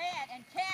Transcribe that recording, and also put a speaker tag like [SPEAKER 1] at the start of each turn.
[SPEAKER 1] land and camp.